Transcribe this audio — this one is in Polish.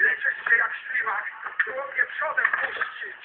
Leczysz się jak ślimak. Było mnie przodem puścić.